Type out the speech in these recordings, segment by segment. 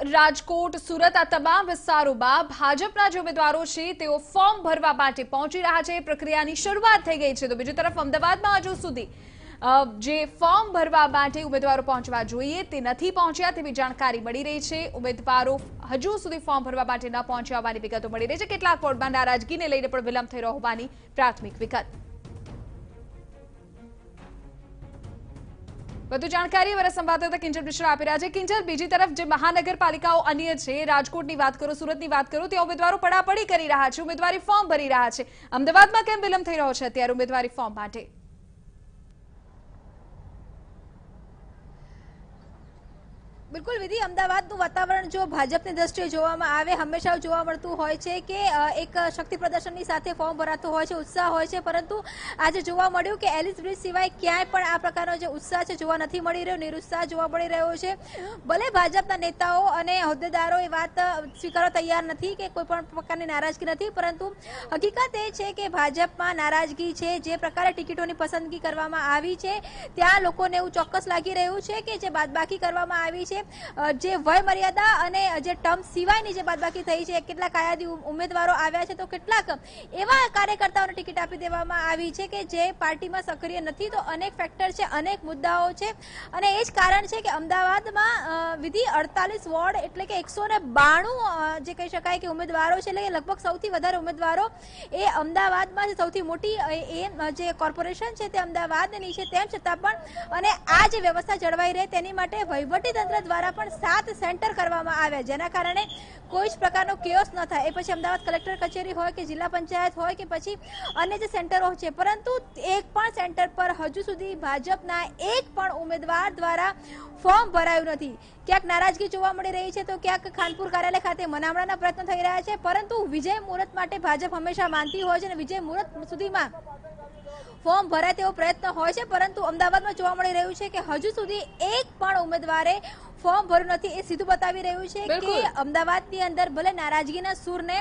રાજકોટ, સુરત આ તમામ વિસ્તારોમાં ભાજપના જે ઉમેદવારો છે, તેઓ ફોર્મ ભરવા માટે પહોંચી રહ્યા છે. પ્રક્રિયાની શરૂઆત થઈ ગઈ છે. તો બીજી તરફ અમદાવાદમાં હજુ સુધી જે ફોર્મ ભરવા માટે ઉમેદવારો પહોંચવા જોઈએ, તે નથી પહોંચ્યા તેવી જાણકારી મળી રહી છે. ઉમેદવારો હજુ સુધી ફોર્મ ભરવા માટે ન પહોંચ્યા હોવાની વિગતો મળી રહી છે. કેટલાક વોર્ડમાં નારાજગીને લઈને પણ વિલંબ થઈ રહ્યો હોવાની પ્રાથમિક વિગત. વધુ જાણકારી અમારા સંવાદદાતા કિંજલ મિશ્રા આપી રહ્યા છે. કિંજલ, બીજી તરફ જે મહાનગરપાલિકાઓ અન્ય છે, રાજકોટની વાત કરો, સુરતની વાત કરો, ત્યાં ઉમેદવારો પડાપડી કરી રહ્યા છે, ઉમેદવારી ફોર્મ ભરી રહ્યા છે. અમદાવાદમાં કેમ વિલંબ થઈ રહ્યો છે? અત્યારે ઉમેદવારી ફોર્મ માટે બિલકુલ વિધિ, અમદાવાદનું વાતાવરણ જો ભાજપની દ્રષ્ટિએ જોવામાં આવે, હંમેશા જોવા મળતું હોય છે કે એક શક્તિ પ્રદર્શનની સાથે ફોર્મ ભરાતું હોય છે, ઉત્સાહ હોય છે, પરંતુ આજે જોવા મળ્યું કે એલિસ બ્રિજ સિવાય ક્યાંય પણ આ પ્રકારનો જે ઉત્સાહ છે જોવા નથી મળી રહ્યો, નિરુત્સાહ જોવા મળી રહ્યો છે. ભલે ભાજપના નેતાઓ અને હોદ્દેદારો એ વાત સ્વીકારવા તૈયાર નથી કે કોઈ પણ પ્રકારની નારાજગી નથી, પરંતુ હકીકત એ છે કે ભાજપમાં નારાજગી છે, જે પ્રકારે ટિકિટોની પસંદગી કરવામાં આવી છે, ત્યાં લોકોને એવું ચોક્કસ લાગી રહ્યું છે કે જે બાદબાકી કરવામાં આવી છે જે વય મર્યાદા અને જે ટર્મ સિવાયની જે બાદબાકી થઈ છે, કેટલાક આયાદી ઉમેદવારો આવ્યા છે, તો કેટલાક એવા કાર્યકર્તાઓને ટિકિટ આપી દેવામાં આવી છે કે જે પાર્ટીમાં સક્રિય નથી, તો અનેક ફેક્ટર છે, અનેક મુદ્દાઓ છે. અને એ જ કારણ છે કે અમદાવાદમાં વિધિ અડતાલીસ વોર્ડ એટલે કે એકસો બાણું જે કહી શકાય કે ઉમેદવારો છે, એટલે કે લગભગ સૌથી વધારે ઉમેદવારો એ અમદાવાદમાં જે સૌથી મોટી એ જે કોર્પોરેશન છે તે અમદાવાદની છે, તેમ છતાં પણ, અને આ જે વ્યવસ્થા જળવાઈ રહે તેની માટે વહીવટી તંત્ર દ્વારા પણ સાત સેન્ટર કરવામાં આવ્યા, જેના કારણે કોઈ જ પ્રકારનો કેસ ન થાય. એ પછી અમદાવાદ કલેક્ટર કચેરી હોય કે જિલ્લા પંચાયત હોય કે પછી અન્ય જે સેન્ટરો છે, પરંતુ એક પણ સેન્ટર પર હજુ સુધી ભાજપના એક પણ ઉમેદવાર દ્વારા ફોર્મ ભરાયું નથી. ક્યાંક નારાજગી જોવા મળી રહી છે, તો ક્યાંક ખાનપુર કાર્યાલય ખાતે મનામણાના પ્રયત્નો થઈ રહ્યા છે, પરંતુ વિજય મુહૂર્ત માટે ભાજપ હંમેશા માનતી હોય છે અને વિજય મુહૂર્ત સુધીમાં ફોર્મ ભરાય તેવો પ્રયત્ન હોય છે, પરંતુ અમદાવાદમાં જોવા મળી રહ્યું છે કે હજુ સુધી એક પણ ઉમેદવારે ફોર્મ ભર્યું નથી એ સીધું બતાવી રહ્યું છે કે. અમદાવાદની અંદર ભલે નારાજગીના સૂરને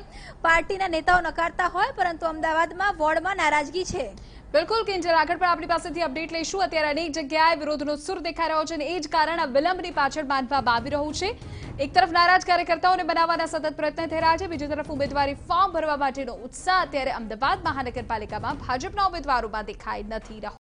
પાર્ટીના નેતાઓ નકારતા હોય પરંતુ અમદાવાદમાં વોર્ડમાં નારાજગી છે. બિલકુલ કિંજલ આગળ પણ આપણી પાસેથી અપડેટ લઈશું. અત્યારે અનેક જગ્યાએ વિરોધનો સુર દેખાઈ રહ્યો છે અને એ જ કારણ આ વિલંબની પાછળ બાંધવામાં આવી રહ્યું છે. એક તરફ નારાજ કાર્યકર્તાઓને બનાવવાના સતત પ્રયત્ન થઈ રહ્યા છે બીજી તરફ ઉમેદવારી ફોર્મ ભરવા માટેનો ઉત્સાહ અત્યારે અમદાવાદ મહાનગરપાલિકામાં ભાજપના ઉમેદવારોમાં દેખાઈ નથી રહ્યો.